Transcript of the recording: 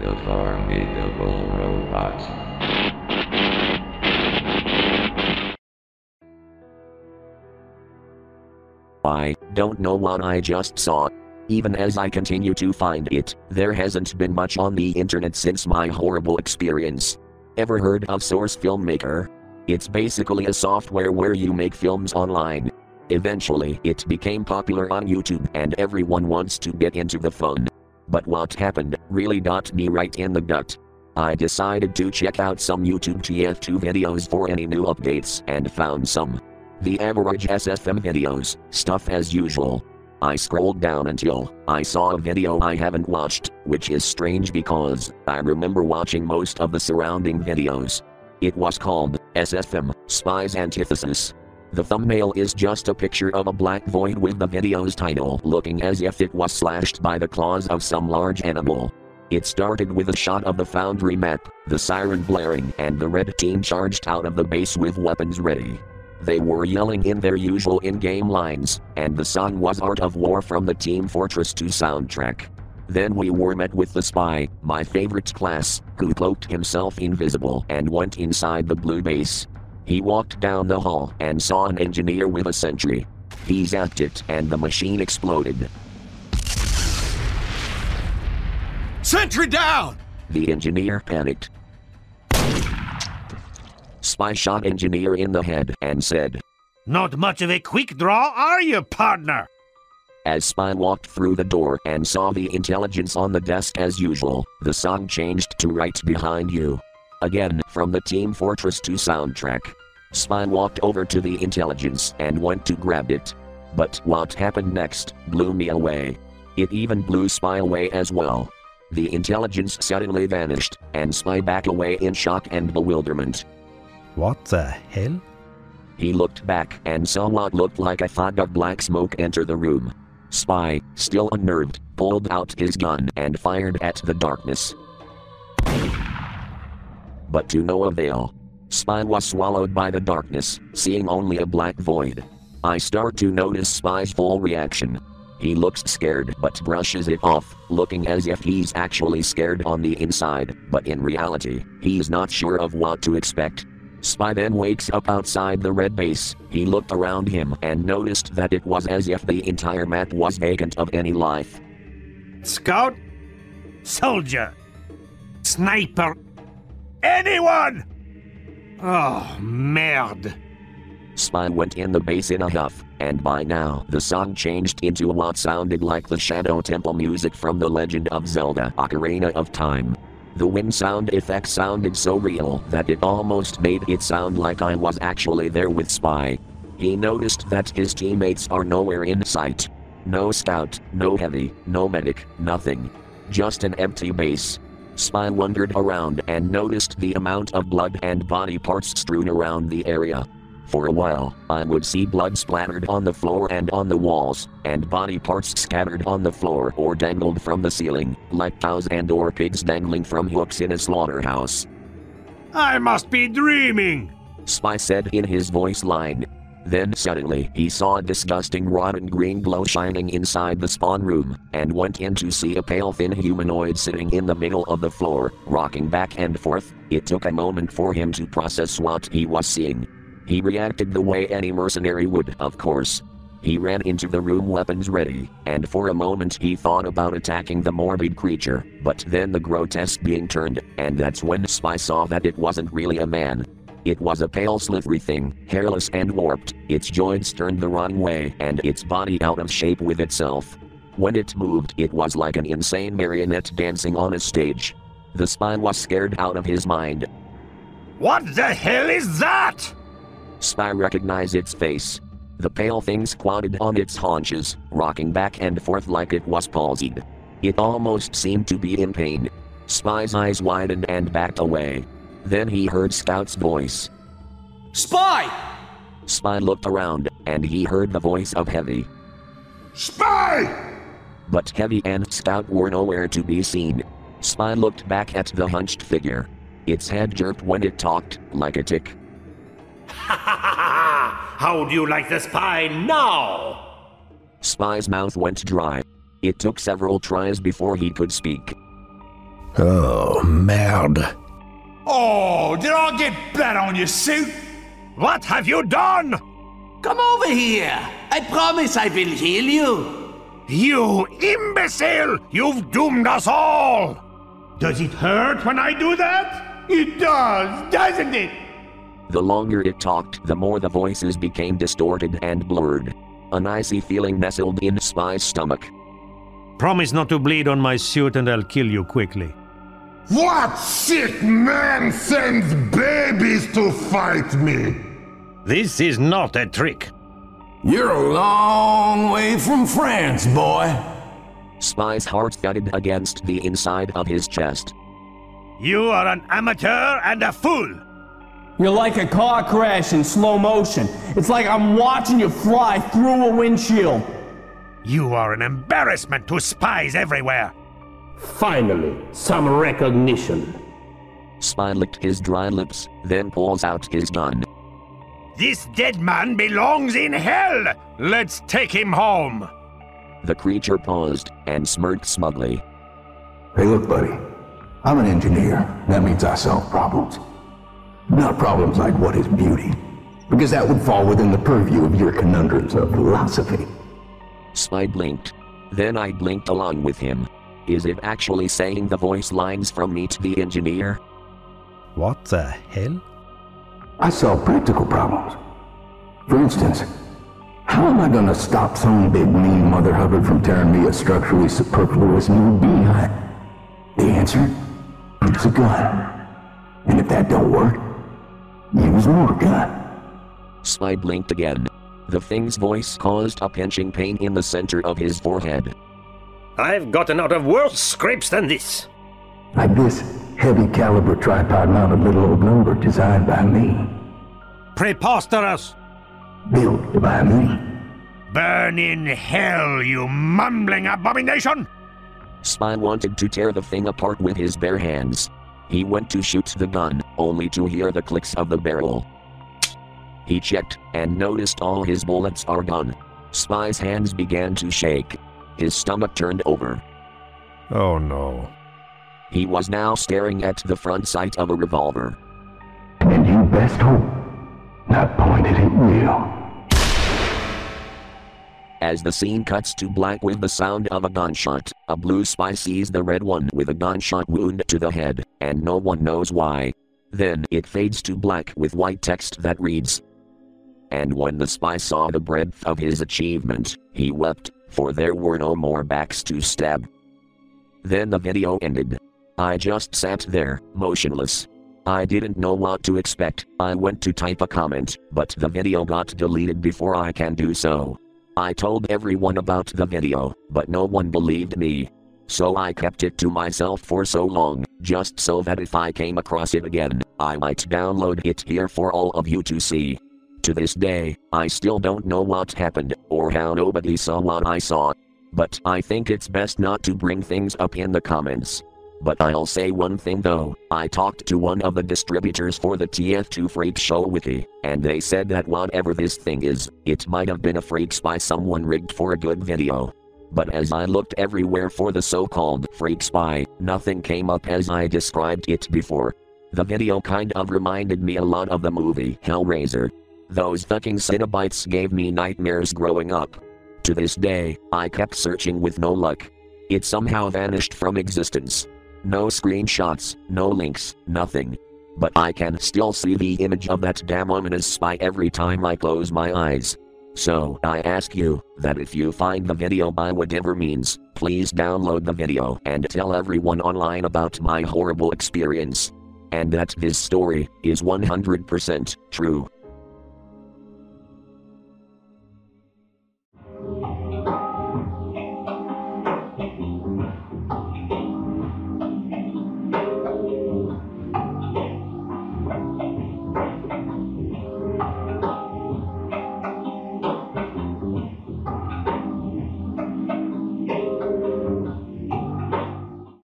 The formidable robot. I don't know what I just saw. Even as I continue to find it, there hasn't been much on the internet since my horrible experience. Ever heard of Source Filmmaker? It's basically a software where you make films online. Eventually, it became popular on YouTube and everyone wants to get into the fun. But what happened really got me right in the gut. I decided to check out some YouTube TF2 videos for any new updates and found some. The average SFM videos, stuff as usual. I scrolled down until I saw a video I haven't watched, which is strange because I remember watching most of the surrounding videos. It was called SFM Spy's Antithesis. The thumbnail is just a picture of a black void with the video's title looking as if it was slashed by the claws of some large animal. It started with a shot of the Foundry map, the siren blaring, and the red team charged out of the base with weapons ready. They were yelling in their usual in game lines, and the song was Art of War from the Team Fortress 2 soundtrack. Then we were met with the spy, my favorite class, who cloaked himself invisible and went inside the blue base. He walked down the hall and saw an engineer with a sentry. He zapped it and the machine exploded. Sentry down! The engineer panicked. Spy shot engineer in the head and said, Not much of a quick draw, are you, partner? As Spy walked through the door and saw the intelligence on the desk as usual, the song changed to Right Behind You. Again, from the Team Fortress 2 soundtrack. Spy walked over to the intelligence and went to grab it. But what happened next blew me away. It even blew Spy away as well. The intelligence suddenly vanished, and Spy back away in shock and bewilderment. What the hell? He looked back and saw what looked like a fog of black smoke enter the room. Spy, still unnerved, pulled out his gun and fired at the darkness. But to no avail. Spy was swallowed by the darkness, seeing only a black void. I start to notice Spy's full reaction. He looks scared but brushes it off, looking as if he's actually scared on the inside, but in reality, he's not sure of what to expect. Spy then wakes up outside the red base. He looked around him and noticed that it was as if the entire map was vacant of any life. Scout? Soldier? Sniper? Anyone? Oh, merde. Spy went in the base in a huff, and by now the song changed into what sounded like the Shadow Temple music from The Legend of Zelda Ocarina of Time. The wind sound effect sounded so real that it almost made it sound like I was actually there with Spy. He noticed that his teammates are nowhere in sight. No scout, no heavy, no medic, nothing. Just an empty base. Spy wandered around and noticed the amount of blood and body parts strewn around the area. For a while, I would see blood splattered on the floor and on the walls, and body parts scattered on the floor or dangled from the ceiling, like cows and or pigs dangling from hooks in a slaughterhouse. I must be dreaming. Spy said in his voice line. Then suddenly he saw a disgusting rotten green glow shining inside the spawn room, and went in to see a pale thin humanoid sitting in the middle of the floor, rocking back and forth. It took a moment for him to process what he was seeing. He reacted the way any mercenary would, of course. He ran into the room weapons ready, and for a moment he thought about attacking the morbid creature, but then the grotesque being turned, and that's when Spy saw that it wasn't really a man. It was a pale slithery thing, hairless and warped, its joints turned the wrong way and its body out of shape with itself. When it moved, it was like an insane marionette dancing on a stage. The spy was scared out of his mind. What the hell is that? Spy recognized its face. The pale thing squatted on its haunches, rocking back and forth like it was palsied. It almost seemed to be in pain. Spy's eyes widened and backed away. Then he heard Scout's voice. Spy! Spy looked around, and he heard the voice of Heavy. Spy! But Heavy and Scout were nowhere to be seen. Spy looked back at the hunched figure. Its head jerked when it talked, like a tic. How do you like the spy now? Spy's mouth went dry. It took several tries before he could speak. Oh, merde. Oh, did I get blood on your suit? What have you done? Come over here. I promise I will heal you. You imbecile! You've doomed us all! Does it hurt when I do that? It does, doesn't it? The longer it talked, the more the voices became distorted and blurred. An icy feeling nestled in Spy's stomach. Promise not to bleed on my suit and I'll kill you quickly. What sick man sends babies to fight me? This is not a trick. You're a long way from France, boy. Spy's heart thudded against the inside of his chest. You are an amateur and a fool! You're like a car crash in slow motion. It's like I'm watching you fly through a windshield. You are an embarrassment to spies everywhere! Finally, some recognition. Spy licked his dry lips, then pulls out his gun. This dead man belongs in hell! Let's take him home! The creature paused and smirked smugly. Hey, look, buddy. I'm an engineer. That means I solve problems. Not problems like what is beauty, because that would fall within the purview of your conundrums of philosophy. Spy blinked. Then I blinked along with him. Is it actually saying the voice lines from Meet the Engineer? What the hell? I solve practical problems. For instance, how am I gonna stop some big mean Mother Hubbard from tearing me a structurally superfluous new behind? The answer? Use a gun. And if that don't work, use more gun. Spy blinked again. The thing's voice caused a pinching pain in the center of his forehead. I've gotten out of worse scrapes than this. Like this heavy caliber tripod mounted little old number designed by me. Preposterous! Built by me. Burn in hell, you mumbling abomination! Spy wanted to tear the thing apart with his bare hands. He went to shoot the gun, only to hear the clicks of the barrel. He checked and noticed all his bullets are gone. Spy's hands began to shake. His stomach turned over. Oh no. He was now staring at the front sight of a revolver. And you best hope not pointed at you. As the scene cuts to black with the sound of a gunshot, a blue spy sees the red one with a gunshot wound to the head, and no one knows why. Then it fades to black with white text that reads, And when the spy saw the breadth of his achievement, he wept, for there were no more backs to stab. Then the video ended. I just sat there, motionless. I didn't know what to expect. I went to type a comment, but the video got deleted before I can do so. I told everyone about the video, but no one believed me. So I kept it to myself for so long, just so that if I came across it again, I might download it here for all of you to see. To this day, I still don't know what happened, or how nobody saw what I saw. But I think it's best not to bring things up in the comments. But I'll say one thing though, I talked to one of the distributors for the TF2 Freak Show Wiki, and they said that whatever this thing is, it might have been a freak spy someone rigged for a good video. But as I looked everywhere for the so called freak spy, nothing came up as I described it before. The video kind of reminded me a lot of the movie Hellraiser. Those fucking Cenobites gave me nightmares growing up. To this day, I kept searching with no luck. It somehow vanished from existence. No screenshots, no links, nothing. But I can still see the image of that damn ominous spy every time I close my eyes. So I ask you that if you find the video by whatever means, please download the video and tell everyone online about my horrible experience. And that this story is 100% true.